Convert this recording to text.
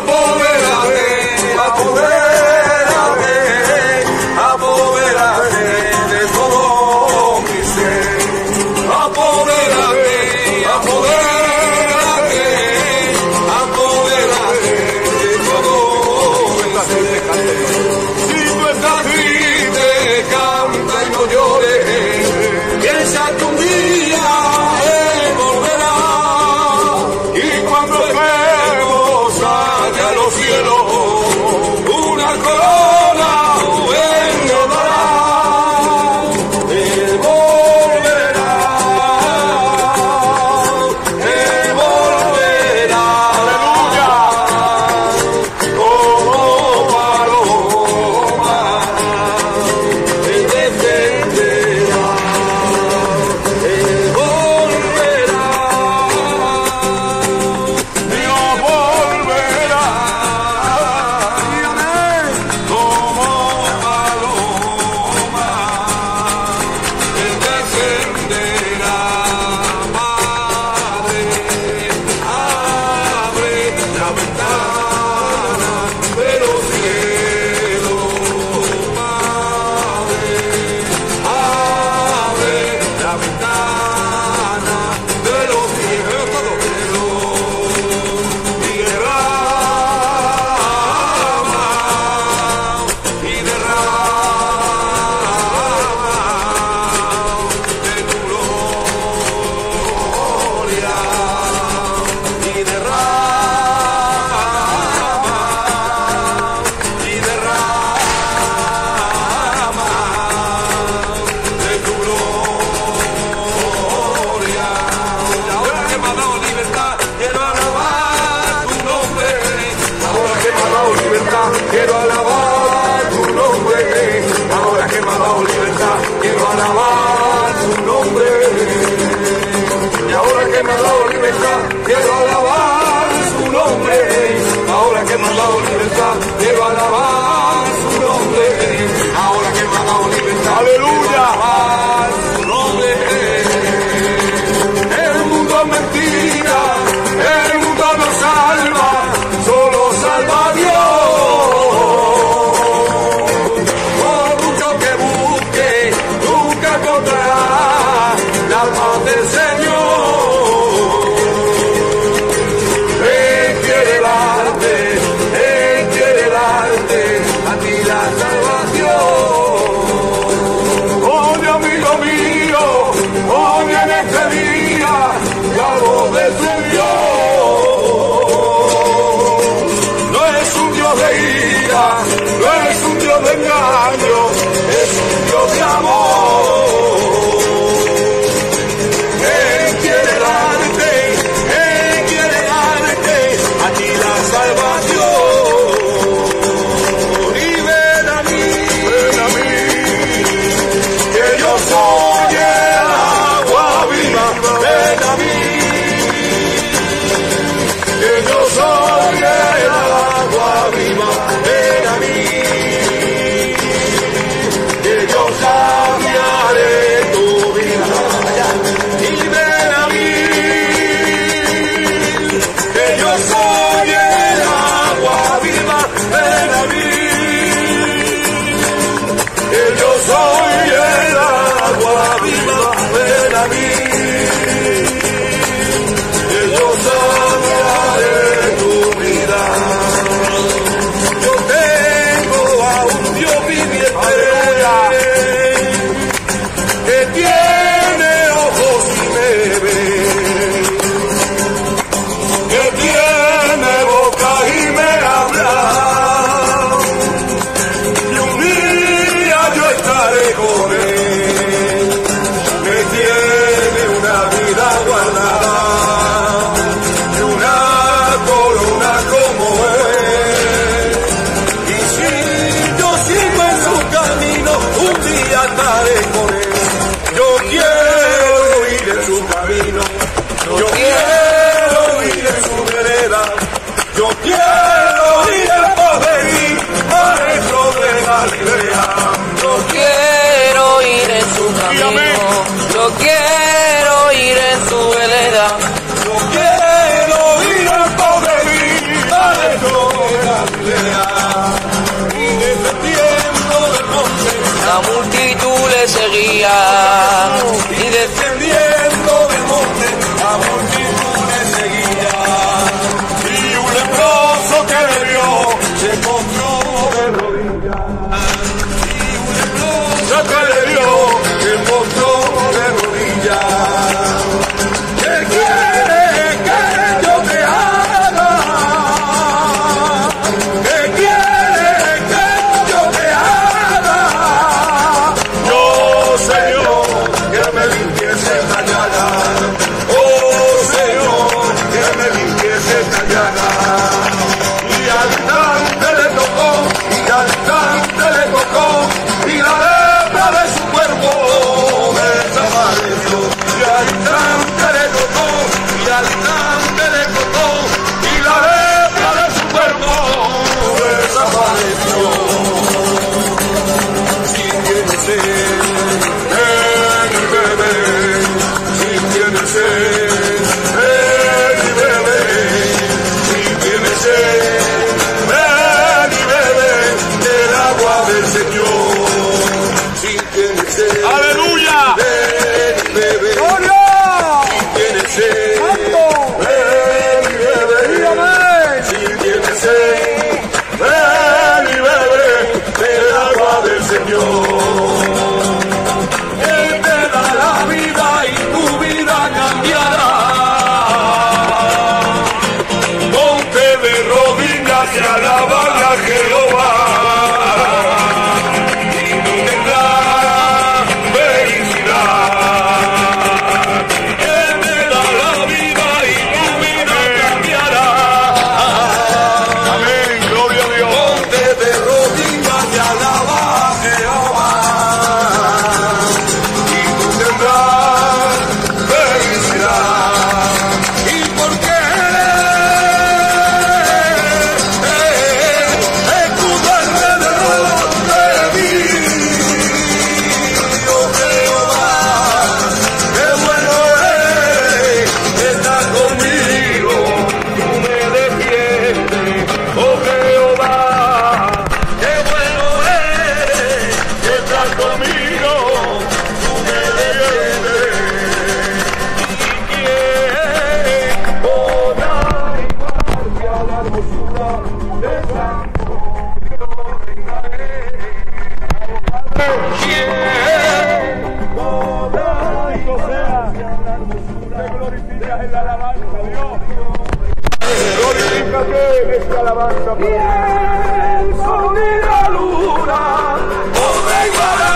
my boy. Yes, Yes. con él. Yo quiero ir en su camino, yo quiero ir en su vereda, yo quiero ir al poderí, maestro de la libertad. Yo quiero ir en su camino, yo quiero ser. que esta alabanza. Bien, la luna, oh